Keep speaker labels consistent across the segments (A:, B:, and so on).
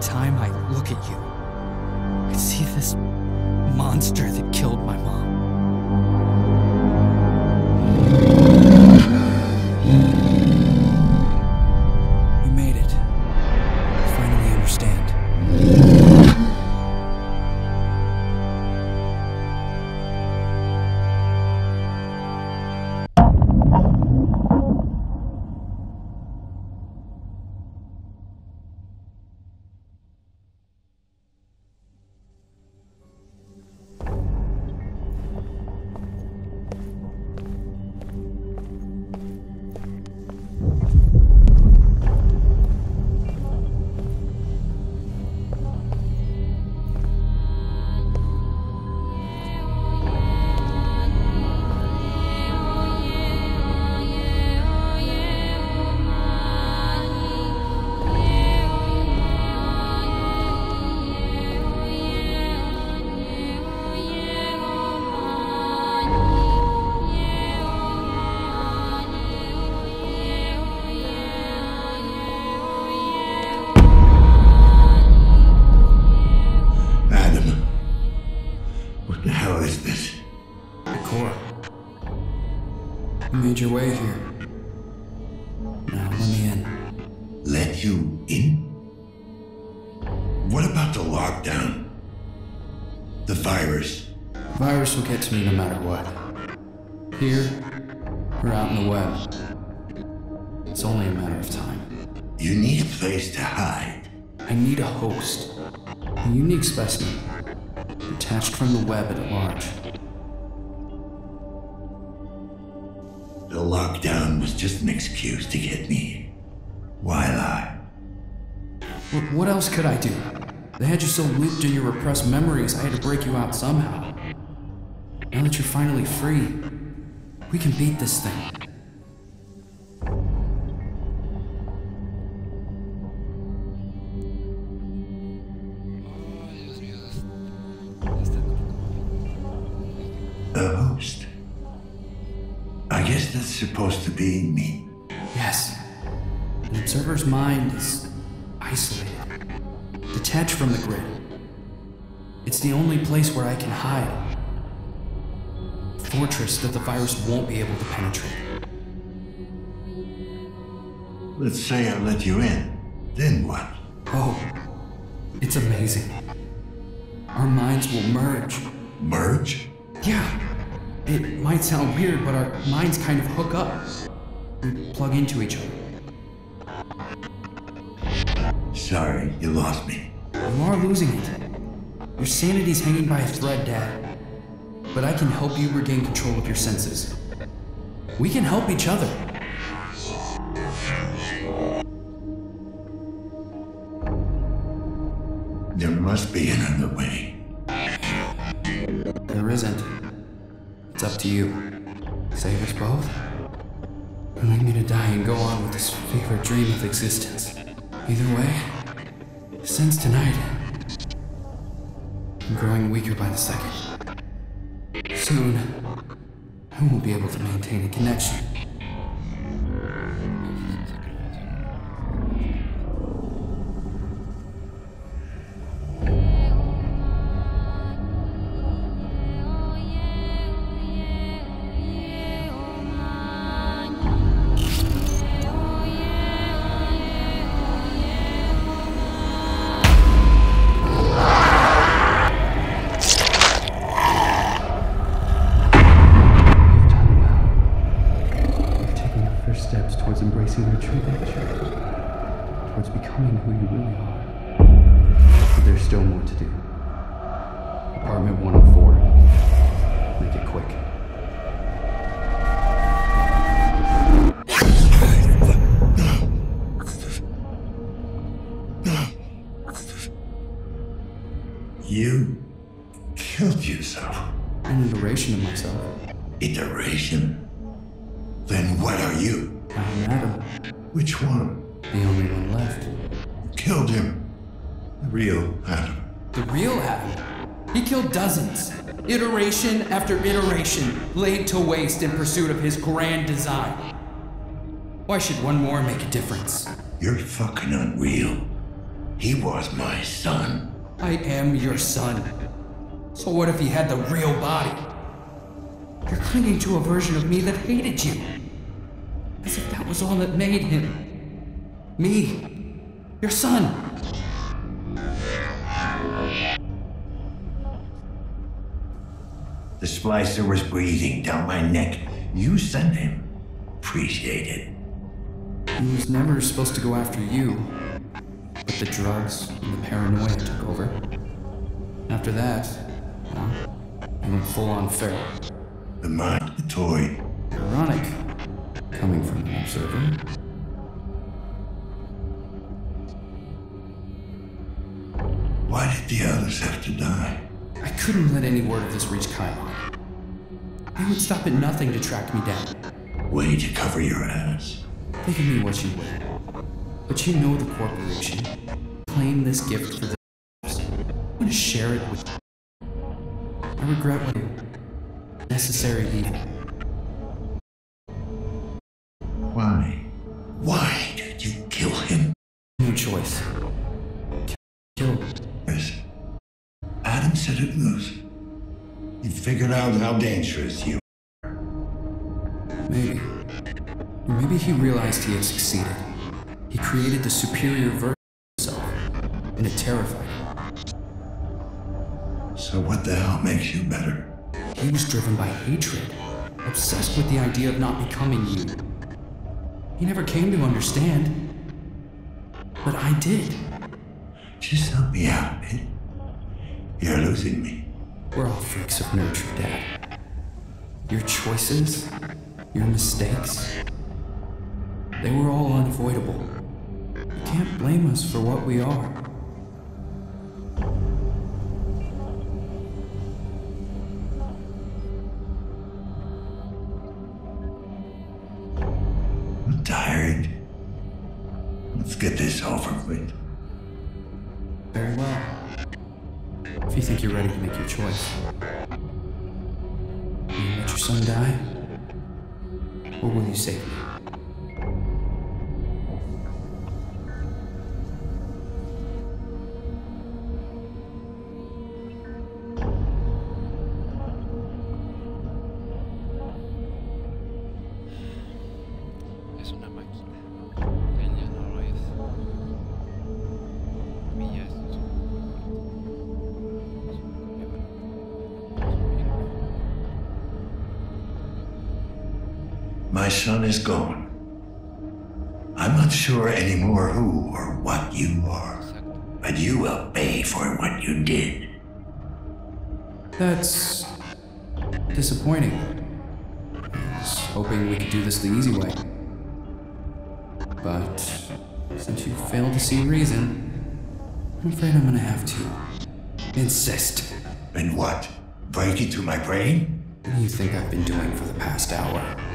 A: time I look at you, I see this monster that killed my mom.
B: What.
A: Here, or out in the web. It's only a matter of time.
B: You need a place to hide.
A: I need a host. A unique specimen. Detached from the web at large.
B: The lockdown was just an excuse to get me. Why lie?
A: What, what else could I do? They had you so looped in your repressed memories, I had to break you out somehow. Now that you're finally free, we can beat this thing.
B: A host? I guess that's supposed to be me.
A: Yes. An observer's mind is isolated, detached from the grid. It's the only place where I can hide. Fortress that the virus won't be able to penetrate.
B: Let's say I let you in. Then what?
A: Oh, it's amazing. Our minds will merge.
B: Merge?
A: Yeah. It might sound weird, but our minds kind of hook up. We plug into each other.
B: Sorry, you lost me.
A: You are losing it. Your sanity's hanging by a thread, Dad. But I can help you regain control of your senses. We can help each other.
B: There must be another way.
A: There isn't. It's up to you. Save us both? Or leave me to die and go on with this fever dream of existence. Either way, since tonight, I'm growing weaker by the second. Soon, I won't be able to maintain a connection. Still more to do. Apartment 104. Make it quick.
B: You killed yourself.
A: An iteration of myself.
B: Iteration? Then what are you?
A: I'm Adam,
B: Which one?
A: the only one left.
B: Killed him. The real Adam.
A: The real Adam. He killed dozens. Iteration after iteration, laid to waste in pursuit of his grand design. Why should one more make a difference?
B: You're fucking unreal. He was my son.
A: I am your son. So what if he had the real body? You're clinging to a version of me that hated you. As if that was all that made him. Me. Your son.
B: The splicer was breathing down my neck. You sent him. Appreciate it.
A: He was never supposed to go after you. But the drugs and the paranoia took over. After that, well, he went full on feral.
B: The mind, the toy.
A: Ironic, coming from an observer.
B: Why did the others have to die?
A: I couldn't let any word of this reach Chiron. He would stop at nothing to track me down.
B: Way to cover your ass.
A: Think of me what you will. But you know the corporation. Claim this gift for themselves. I want to share it with you. I regret what necessary evil.
B: Out how dangerous you
A: Maybe. Or maybe he realized he had succeeded. He created the superior version of himself, and it terrified him.
B: So what the hell makes you better?
A: He was driven by hatred, obsessed with the idea of not becoming you. He never came to understand. But I did.
B: Just help me out bit. You're losing me.
A: We're all freaks of nurture, Dad. Your choices, your mistakes, they were all unavoidable. You can't blame us for what we are.
B: I'm tired. Let's get this over with.
A: Very well. If you think you're ready to make your choice. Will you let your son die? Or will you save me?
C: Es una máquina.
B: My son is gone. I'm not sure anymore who or what you are, but you will pay for what you did.
A: That's disappointing. I was hoping we could do this the easy way. But since you failed to see reason, I'm afraid I'm gonna have to insist.
B: And what? Break into my brain?
A: What do you think I've been doing for the past hour?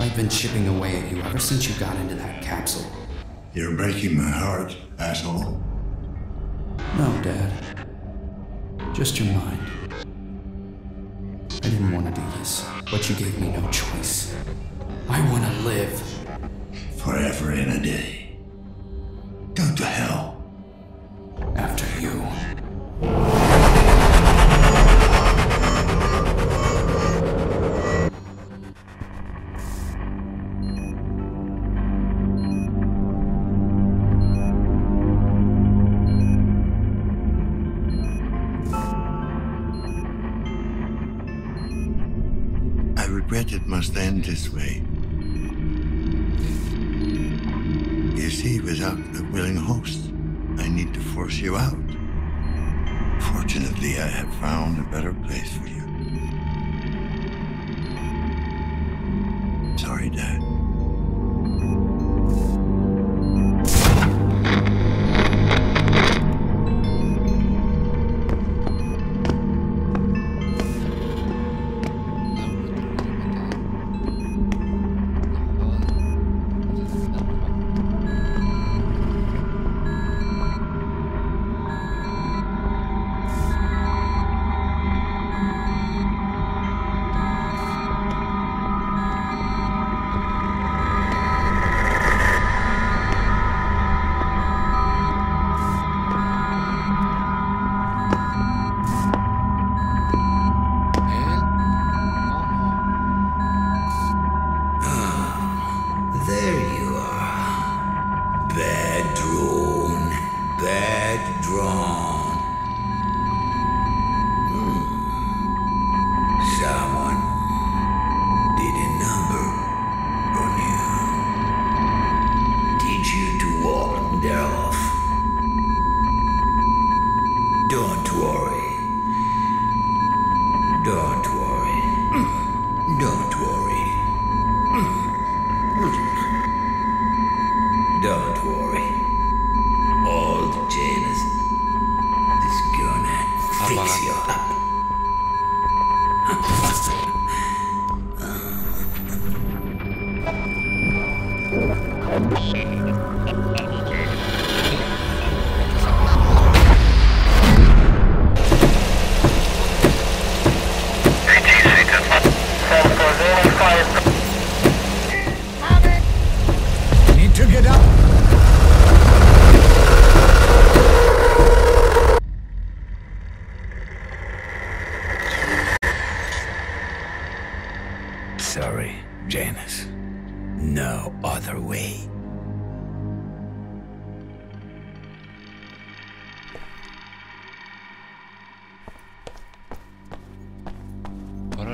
A: I've been chipping away at you ever since you got into that capsule.
B: You're breaking my heart, asshole.
A: No, Dad. Just your mind. I didn't want to do this, but you gave me no choice. I want to live.
B: Forever in a day. Go to hell. Must end this way. You see, without a willing host, I need to force you out. Fortunately, I have found a better place for you. Sorry, Dad.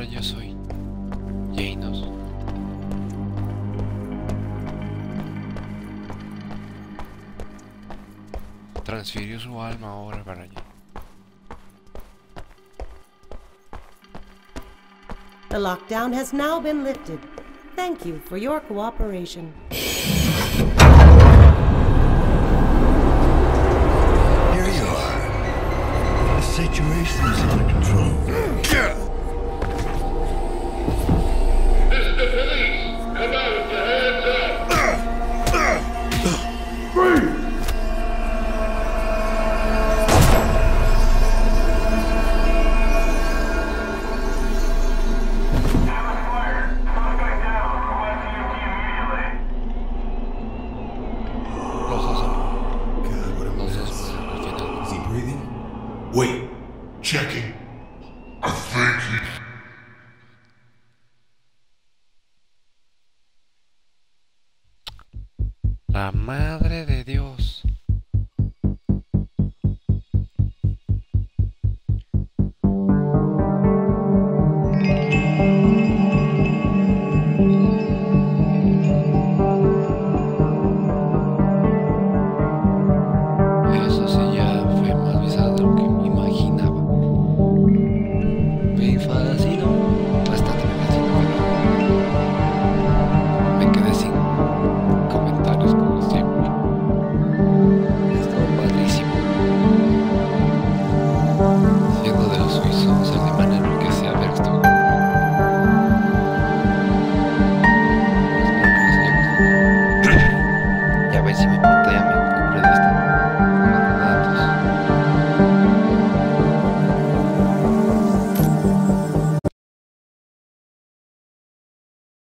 C: ahora yo soy Janos. Transfirió su alma ahora para allá.
D: The lockdown has now been lifted. Thank you for your cooperation.
B: Here you are. The situation is under control.